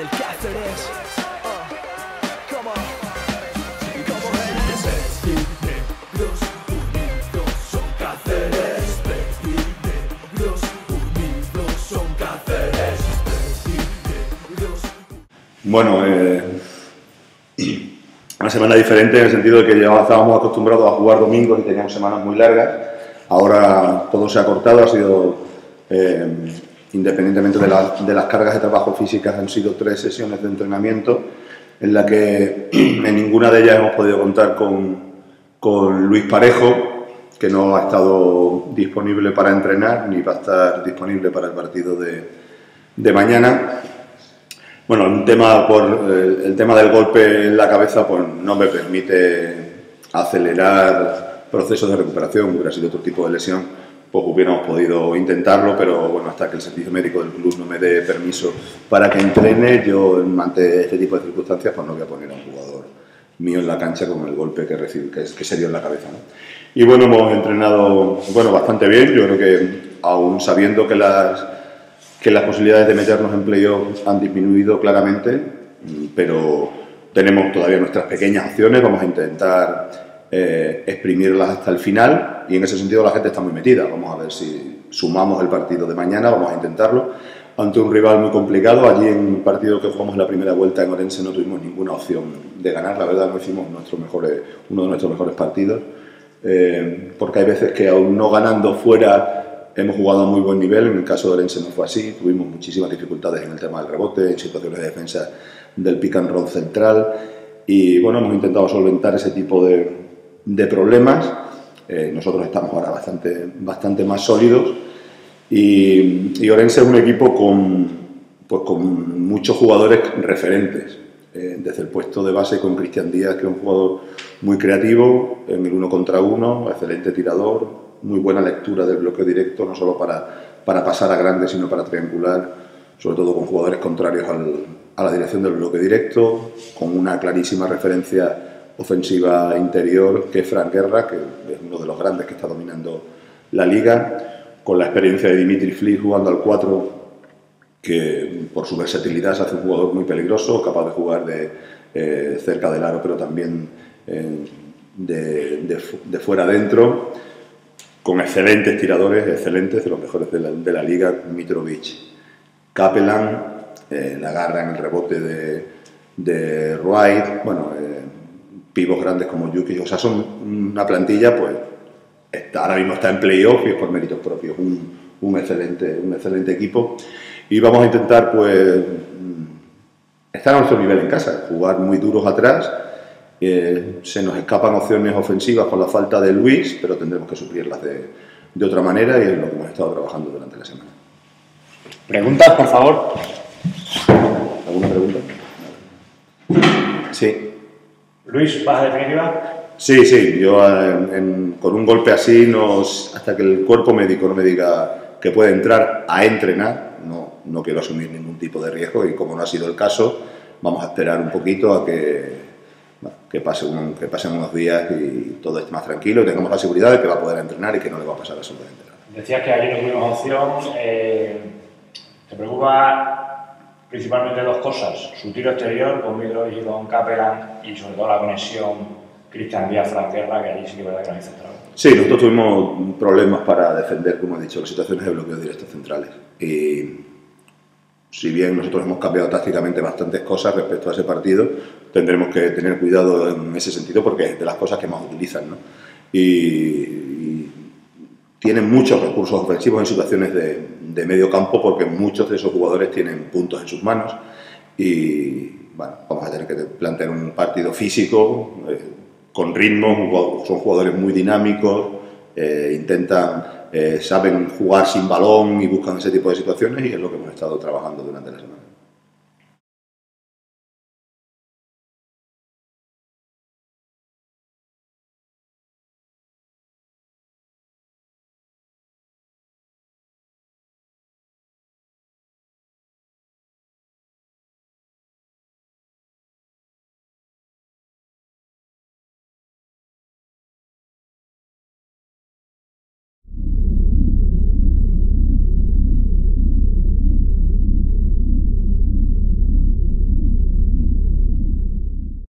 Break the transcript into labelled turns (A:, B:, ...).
A: el Cáceres.
B: Bueno, eh, una semana diferente en el sentido de que ya estábamos acostumbrados a jugar domingos y teníamos semanas muy largas. Ahora todo se ha cortado, ha sido, eh, independientemente de, la- de las cargas de trabajo físicas, han sido tres sesiones de entrenamiento en la que en ninguna de ellas hemos podido contar con, Luis Parejo, que no ha estado disponible para entrenar ni va a estar disponible para el partido de, mañana. Bueno, un tema por el, el tema del golpe en la cabeza pues no me permite acelerar procesos de recuperación, hubiera sido otro tipo de lesión, pues hubiéramos podido intentarlo, pero bueno, hasta que el servicio médico del club no me dé permiso para que entrene, yo ante este tipo de circunstancias pues no voy a poner a un jugador mío en la cancha con el golpe que, recibe, que, que se dio en la cabeza. ¿no? Y bueno, hemos entrenado bueno, bastante bien, yo creo que aún sabiendo que las que las posibilidades de meternos en playoff han disminuido claramente, pero tenemos todavía nuestras pequeñas opciones, vamos a intentar eh, exprimirlas hasta el final y en ese sentido la gente está muy metida, vamos a ver si sumamos el partido de mañana, vamos a intentarlo, ante un rival muy complicado, allí en un partido que jugamos en la primera vuelta en Orense no tuvimos ninguna opción de ganar, la verdad no hicimos nuestros mejores, uno de nuestros mejores partidos, eh, porque hay veces que aún no ganando fuera hemos jugado a muy buen nivel, en el caso de Orense no fue así, tuvimos muchísimas dificultades en el tema del rebote, en situaciones de defensa del pick and roll central. Y bueno, hemos intentado solventar ese tipo de, de problemas. Eh, nosotros estamos ahora bastante, bastante más sólidos y, y Orense es un equipo con, pues, con muchos jugadores referentes. Eh, desde el puesto de base con Cristian Díaz, que es un jugador muy creativo, en el uno contra uno, excelente tirador, muy buena lectura del bloqueo directo, no solo para, para pasar a grande, sino para triangular, sobre todo con jugadores contrarios al, a la dirección del bloque directo, con una clarísima referencia ofensiva interior que es Frank Guerra, que es uno de los grandes que está dominando la liga, con la experiencia de Dimitri Flick jugando al 4 que por su versatilidad se hace un jugador muy peligroso, capaz de jugar de, eh, cerca del aro, pero también eh, de, de, de, fuera adentro, con excelentes tiradores, excelentes, de los mejores de la, de la liga, Mitrovic, Capellan, eh, la garra en el rebote de, de Wright, bueno, pivos grandes como Yuki, o sea, son una plantilla, pues, está, ahora mismo está en playoff y es por méritos propios, un, un, excelente, un excelente equipo y vamos a intentar pues estar a nuestro nivel en casa, jugar muy duros atrás. Eh, se nos escapan opciones ofensivas con la falta de Luis, pero tendremos que suplirlas de, de, otra manera y es lo que hemos estado trabajando durante la semana.
C: ¿Preguntas, por favor?
B: ¿Alguna pregunta? Sí.
C: Luis, ¿vas a definitiva?
B: Sí, sí, yo en, en, con un golpe así, nos, hasta que el cuerpo médico no me diga que puede entrar a entrenar, no, no quiero asumir ningún tipo de riesgo y como no ha sido el caso, vamos a esperar un poquito a que, que, pase un, que pasen unos días y todo esté más tranquilo y tengamos la seguridad de que va a poder entrenar y que no le va a pasar absolutamente nada.
C: Decías que ayer no tuvimos opción. Eh, ¿Te preocupa principalmente dos cosas? Su tiro exterior con Mitrovic y con Capellan y sobre todo la conexión Cristian Díaz Franquerra, que allí sí que verdad que hizo trabajo.
B: Sí, nosotros tuvimos problemas para defender, como he dicho, las situaciones de bloqueo directos centrales. Y si bien nosotros hemos cambiado tácticamente bastantes cosas respecto a ese partido, tendremos que tener cuidado en ese sentido porque es de las cosas que más utilizan. ¿no? Y, tienen muchos recursos ofensivos en situaciones de, medio campo porque muchos de esos jugadores tienen puntos en sus manos. Y bueno, vamos a tener que plantear un partido físico. Eh, con ritmo, son jugadores muy dinámicos, eh, intentan, eh, saben jugar sin balón y buscan ese tipo de situaciones y es lo que hemos estado trabajando durante la semana.